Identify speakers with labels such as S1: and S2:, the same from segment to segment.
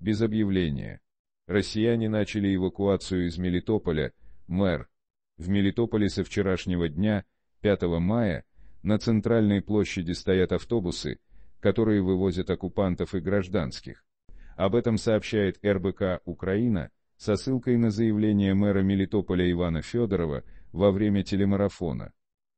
S1: без объявления. Россияне начали эвакуацию из Мелитополя, мэр. В Мелитополе со вчерашнего дня, 5 мая, на центральной площади стоят автобусы, которые вывозят оккупантов и гражданских. Об этом сообщает РБК «Украина» со ссылкой на заявление мэра Мелитополя Ивана Федорова во время телемарафона.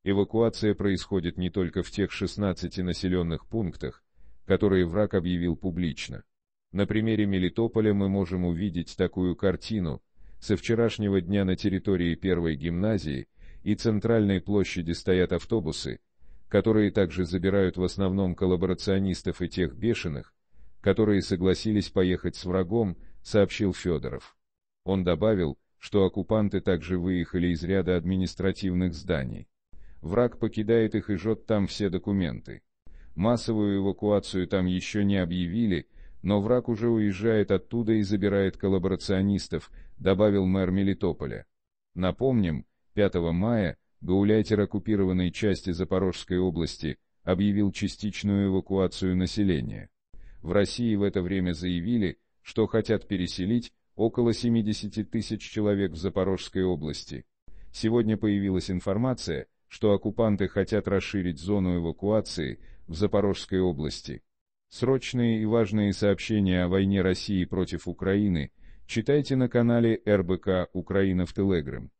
S1: Эвакуация происходит не только в тех 16 населенных пунктах, которые враг объявил публично. На примере Мелитополя мы можем увидеть такую картину. Со вчерашнего дня на территории первой гимназии и центральной площади стоят автобусы, которые также забирают в основном коллаборационистов и тех бешеных, которые согласились поехать с врагом, сообщил Федоров. Он добавил, что оккупанты также выехали из ряда административных зданий. Враг покидает их и жжет там все документы. Массовую эвакуацию там еще не объявили, но враг уже уезжает оттуда и забирает коллаборационистов, добавил мэр Мелитополя. Напомним, 5 мая гауляйтер оккупированной части Запорожской области объявил частичную эвакуацию населения. В России в это время заявили, что хотят переселить около 70 тысяч человек в Запорожской области. Сегодня появилась информация, что оккупанты хотят расширить зону эвакуации в Запорожской области. Срочные и важные сообщения о войне России против Украины читайте на канале РБК «Украина в Телеграм».